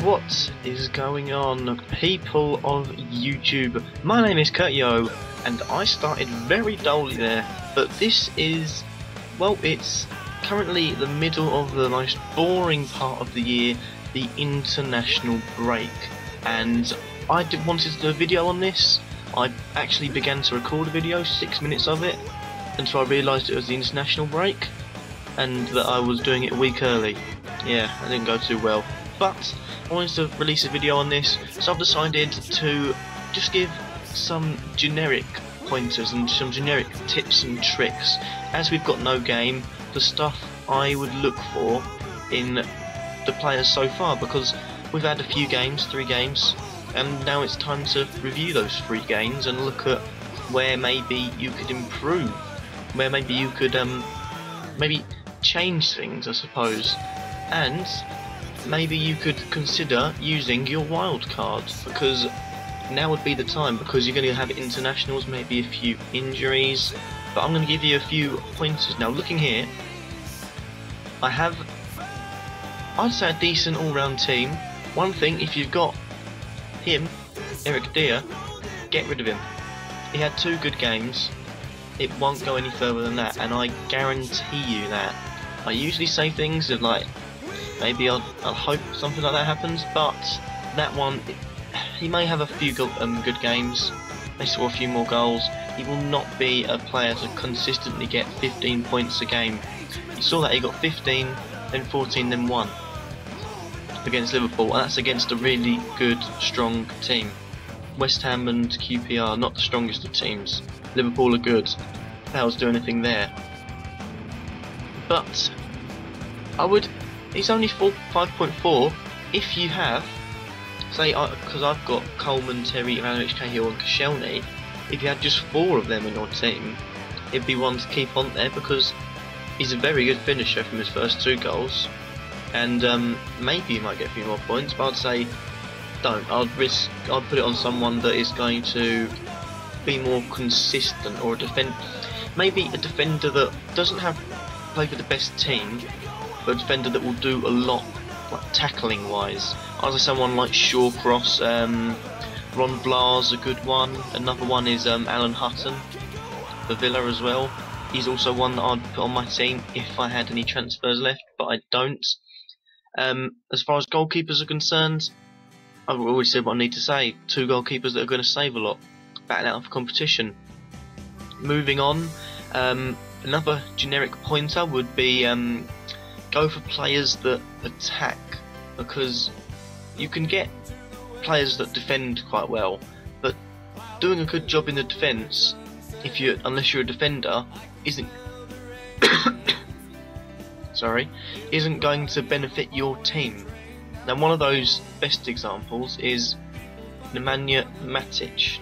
What is going on, people of YouTube? My name is Kurtyoy, and I started very dully there, but this is, well, it's currently the middle of the most boring part of the year, the international break, and I did, wanted to do a video on this. I actually began to record a video, six minutes of it, until I realised it was the international break, and that I was doing it a week early. Yeah, I didn't go too well. But I wanted to release a video on this, so I've decided to just give some generic pointers and some generic tips and tricks. As we've got no game, the stuff I would look for in the players so far, because we've had a few games, three games, and now it's time to review those three games and look at where maybe you could improve, where maybe you could um, maybe change things, I suppose, and maybe you could consider using your wild cards because now would be the time because you're going to have internationals, maybe a few injuries, but I'm going to give you a few pointers. Now looking here, I have, I'd say a decent all-round team. One thing, if you've got him, Eric Dier, get rid of him. He had two good games, it won't go any further than that, and I guarantee you that. I usually say things that like, maybe I'll, I'll hope something like that happens, but that one, he may have a few good, um, good games, may score a few more goals, he will not be a player to consistently get 15 points a game. You saw that he got 15, then 14, then 1 against Liverpool, and that's against a really good, strong team. West Ham and QPR not the strongest of teams. Liverpool are good. How's do anything there? But I would it's only 5.4 if you have, say, because I've got Coleman, Terry, Ivanovic, Cahill and Koscielny, if you had just four of them in your team, it'd be one to keep on there because he's a very good finisher from his first two goals, and um, maybe you might get a few more points, but I'd say don't. I'd risk, I'd put it on someone that is going to be more consistent or a defend, maybe a defender that doesn't have play for the best team, but a defender that will do a lot, like tackling wise. Either someone like Shawcross, um, Ron Vlaar's a good one. Another one is um, Alan Hutton for Villa as well. He's also one that I'd put on my team if I had any transfers left, but I don't. Um, as far as goalkeepers are concerned, I've already said what I need to say. Two goalkeepers that are going to save a lot, batting out of competition. Moving on, um, another generic pointer would be um, go for players that attack because you can get players that defend quite well, but doing a good job in the defence, if you unless you're a defender, isn't sorry, isn't going to benefit your team. Now one of those best examples is Nemanja Matic.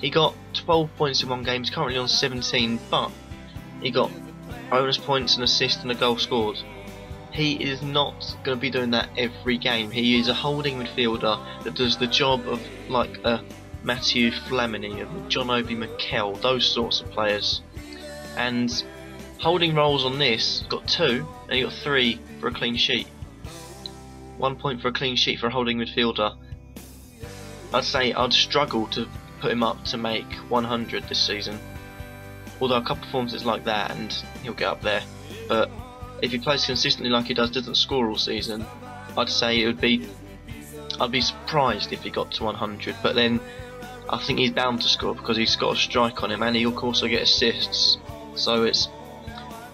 He got 12 points in one game, he's currently on 17, but he got bonus points, and assists and a goal scored. He is not going to be doing that every game. He is a holding midfielder that does the job of like a Matthew Flamini, a John Obi Mikel, those sorts of players. And holding roles on this got two, and he got three for a clean sheet. One point for a clean sheet for a holding midfielder. I'd say I'd struggle to put him up to make 100 this season. Although a couple of performances like that and he'll get up there. But if he plays consistently like he does, doesn't score all season, I'd say it would be. I'd be surprised if he got to 100. But then I think he's bound to score because he's got a strike on him and he'll also get assists. So it's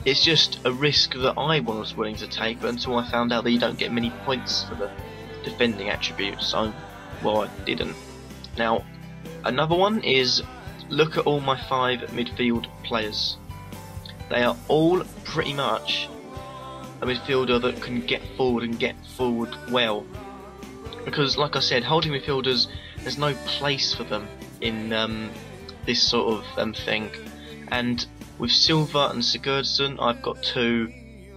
it's just a risk that I was willing to take. But until I found out that you don't get many points for the defending attributes, so well I didn't. Now another one is look at all my five midfield players. They are all pretty much a midfielder that can get forward and get forward well. Because, like I said, holding midfielders, there's no place for them in um, this sort of um, thing. And with Silva and Sigurdsson, I've got two,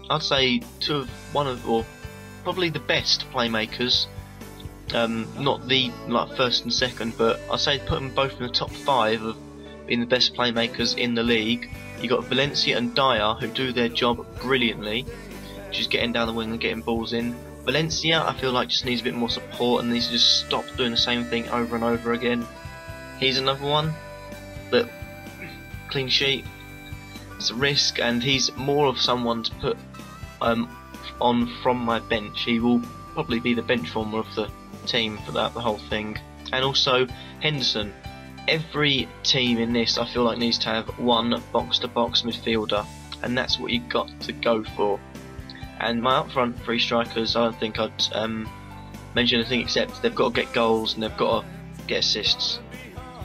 I'd say two of one of, or probably the best playmakers. Um, not the like first and second, but I'd say put them both in the top five of being the best playmakers in the league. You've got Valencia and Dier who do their job brilliantly. just getting down the wing and getting balls in. Valencia, I feel like just needs a bit more support and needs to just stop doing the same thing over and over again. He's another one that clean sheet. It's a risk, and he's more of someone to put um, on from my bench. He will probably be the bench former of the team for that the whole thing. And also Henderson. Every team in this, I feel like, needs to have one box-to-box midfielder, and that's what you have got to go for. And my up front three strikers, I don't think I'd um, mention anything except they've got to get goals and they've got to get assists.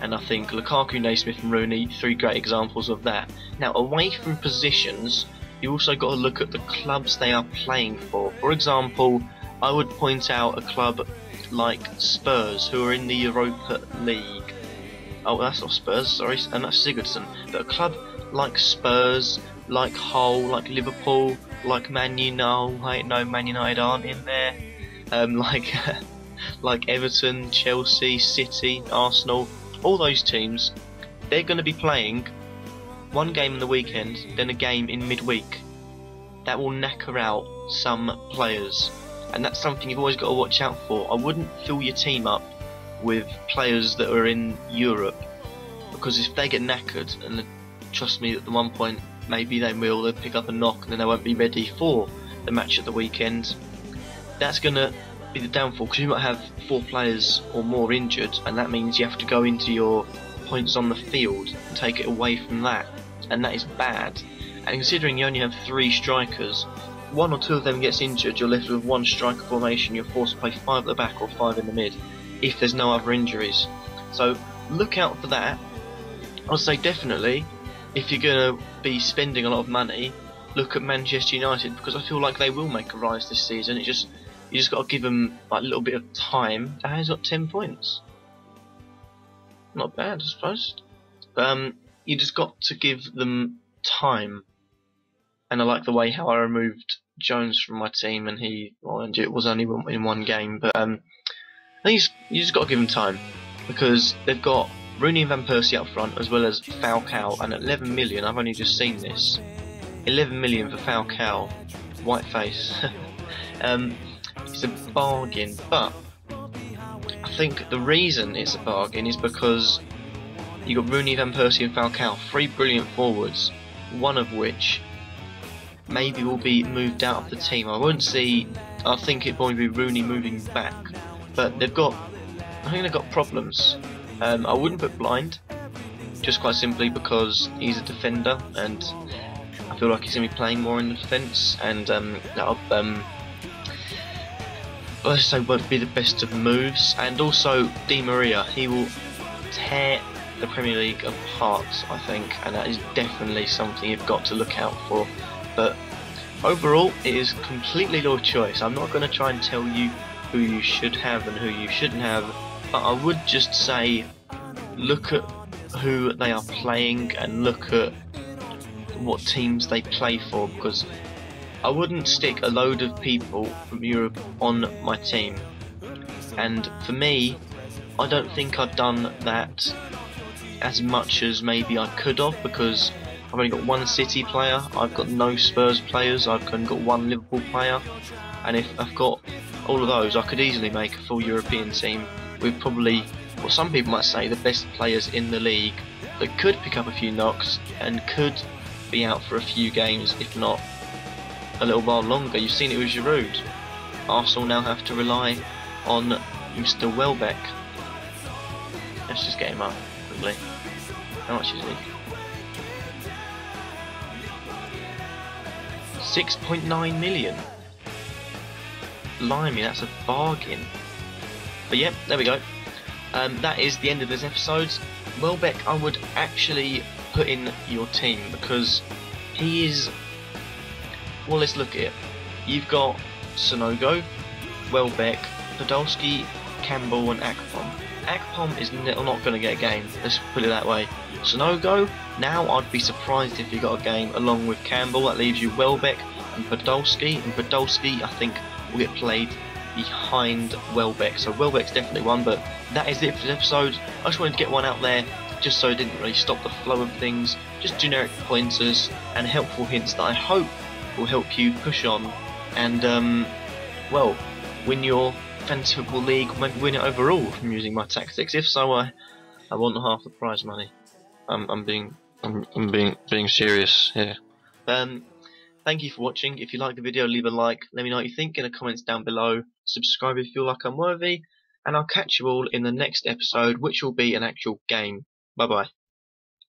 And I think Lukaku, Naismith, and Rooney, three great examples of that. Now, away from positions, you also got to look at the clubs they are playing for. For example, I would point out a club like Spurs, who are in the Europa League. Oh, that's not Spurs, sorry, and that's Sigurdsson. But a club like Spurs, like Hull, like Liverpool, like Man United, no, Man United aren't in there. Um, like like Everton, Chelsea, City, Arsenal, all those teams, they're going to be playing one game in the weekend, then a game in midweek. That will knacker out some players, and that's something you've always got to watch out for. I wouldn't fill your team up with players that are in Europe, because if they get knackered, and trust me, at the one point maybe they will, they'll pick up a knock and then they won't be ready for the match at the weekend. That's going to be the downfall because you might have four players or more injured, and that means you have to go into your points on the field and take it away from that, and that is bad. And considering you only have three strikers, one or two of them gets injured, you're left with one striker formation, you're forced to play five at the back or five in the mid, if there's no other injuries. So look out for that. I'd say definitely, if you're going to be spending a lot of money, look at Manchester United because I feel like they will make a rise this season. It just you just got to give them like, a little bit of time. And he's got 10 points. Not bad, I suppose. Um, you just got to give them time. And I like the way how I removed Jones from my team, and he, well, it was only in one game, but um, Think you just got to give them time because they've got Rooney and Van Persie up front, as well as Falcao, and 11 million, I've only just seen this. 11 million for Falcao, white face. um, it's a bargain, but I think the reason it's a bargain is because you got Rooney, Van Persie, and Falcao, three brilliant forwards, one of which maybe will be moved out of the team. I won't see. I think it will be Rooney moving back, but they've got. I think they've got problems. Um, I wouldn't put Blind, just quite simply because he's a defender, and I feel like he's going to be playing more in the defence, and um, that'll um, won't be the best of moves. And also Di Maria, he will tear the Premier League apart, I think, and that is definitely something you've got to look out for. But overall, it is completely your choice. I'm not going to try and tell you who you should have and who you shouldn't have, but I would just say look at who they are playing and look at what teams they play for because I wouldn't stick a load of people from Europe on my team. And for me, I don't think I've done that as much as maybe I could have because I've only got one City player, I've got no Spurs players, I've only got one Liverpool player, and if I've got all of those, I could easily make a full European team with probably, what some people might say, the best players in the league that could pick up a few knocks and could be out for a few games, if not a little while longer. You've seen it with Giroud. Arsenal now have to rely on Mr. Welbeck. Let's just get him up quickly. How much is he? 6.9 million. Blimey, that's a bargain. But yep, there we go. Um, that is the end of this episode. Welbeck, I would actually put in your team because he is well, let's look at it. You've got Sanogo, Welbeck, Podolski, Campbell, and Akpom. Akpom is not going to get a game, let's put it that way. Sanogo, now I'd be surprised if you got a game along with Campbell. That leaves you Welbeck and Podolski, and Podolski, I think, will get played behind Welbeck. So Welbeck's definitely one, but that is it for this episode. I just wanted to get one out there just so it didn't really stop the flow of things, just generic pointers and helpful hints that I hope will help you push on and um, well, win your fantasy football league, maybe win it overall from using my tactics. If so, I I want half the prize money. I'm I'm being I'm, I'm being being serious here. Um, thank you for watching. If you like the video, leave a like. Let me know what you think in the comments down below. Subscribe if you feel like I'm worthy, and I'll catch you all in the next episode, which will be an actual game. Bye bye.